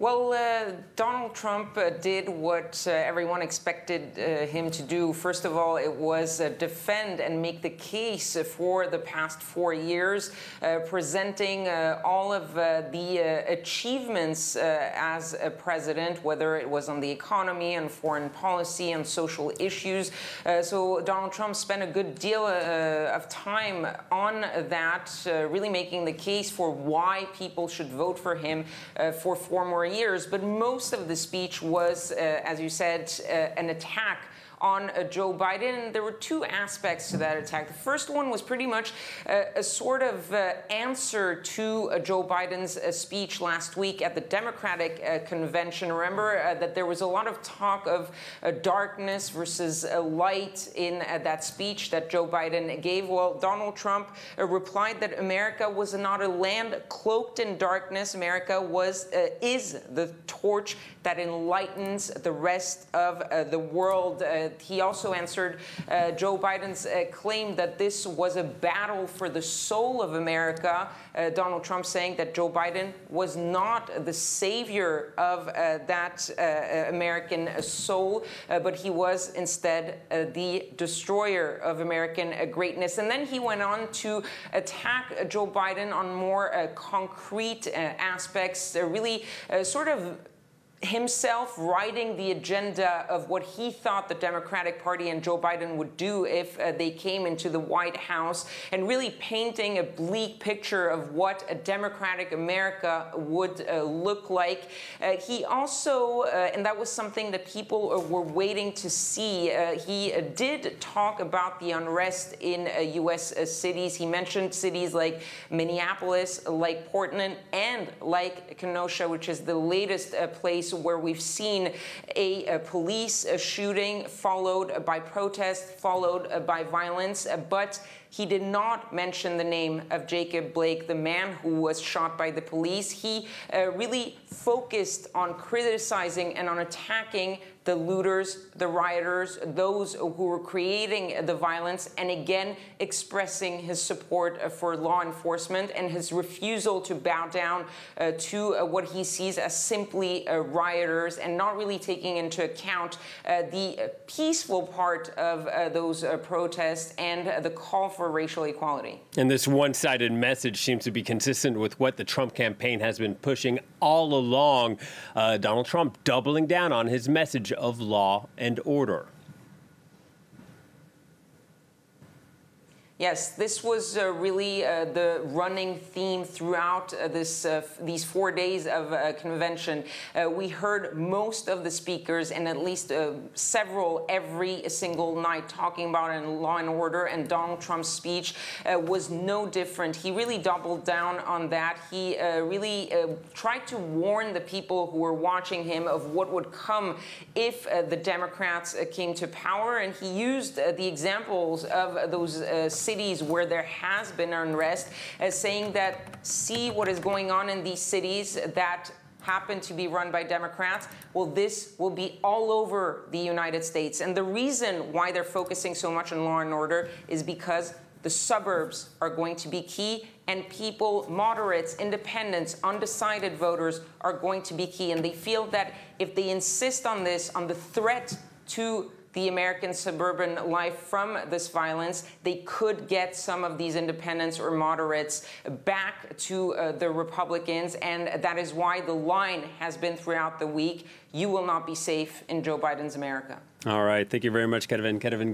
Well, uh, Donald Trump uh, did what uh, everyone expected uh, him to do. First of all, it was uh, defend and make the case for the past four years, uh, presenting all of the achievements as a president, whether it was on the economy and foreign policy and social issues. so Donald Trump spent a good deal of time on that, really making the case for why people should vote for him for four more years, but most of the speech was, uh, as you said, uh, an attack on uh, Joe Biden. And there were two aspects to that attack. The first one was pretty much uh, a sort of uh, answer to uh, Joe Biden's uh, speech last week at the Democratic uh, convention. Remember that there was a lot of talk of darkness versus light in that speech that Joe Biden gave. Well, Donald Trump replied that America was not a land cloaked in darkness. America was is the torch that enlightens the rest of the world he also answered uh, Joe Biden's uh, claim that this was a battle for the soul of America. Uh, Donald Trump saying that Joe Biden was not the savior of uh, that uh, uh, American soul, but he was instead the destroyer of American greatness. And then he went on to attack Joe Biden on more concrete aspects, really sort of himself writing the agenda of what he thought the Democratic Party and Joe Biden would do if uh, they came into the White House, and really painting a bleak picture of what a Democratic America would uh, look like. Uh, he also, uh, and that was something that people uh, were waiting to see, uh, he did talk about the unrest in U.S. cities. He mentioned cities like Minneapolis, like Portland, and like Kenosha, which is the latest place where we've seen a, a police shooting followed by protest, followed by violence, but he did not mention the name of Jacob Blake, the man who was shot by the police. He uh, really focused on criticizing and on attacking the looters, the rioters, those who were creating the violence, and again expressing his support for law enforcement and his refusal to bow down uh, to uh, what he sees as simply uh, rioters and not really taking into account uh, the peaceful part of uh, those protests and the call for racial equality. And this one sided message seems to be consistent with what the Trump campaign has been pushing all along. Uh, Donald Trump doubling down on his message of law and order. Yes, this was uh, really uh, the running theme throughout uh, this uh, these four days of uh, convention. Uh, we heard most of the speakers and at least several every single night talking about in law and order. And Donald Trump's speech was no different. He really doubled down on that. He really tried to warn the people who were watching him of what would come if the Democrats came to power. And he used the examples of those cities where there has been unrest, as saying that see what is going on in these cities that happen to be run by Democrats, well, this will be all over the United States. And the reason why they're focusing so much on law and order is because the suburbs are going to be key, and people, moderates, independents, undecided voters are going to be key. And they feel that if they insist on this, on the threat to the American suburban life from this violence, they could get some of these independents or moderates back to uh, the Republicans. And that is why the line has been throughout the week you will not be safe in Joe Biden's America. All right. Thank you very much, Kevin. Kevin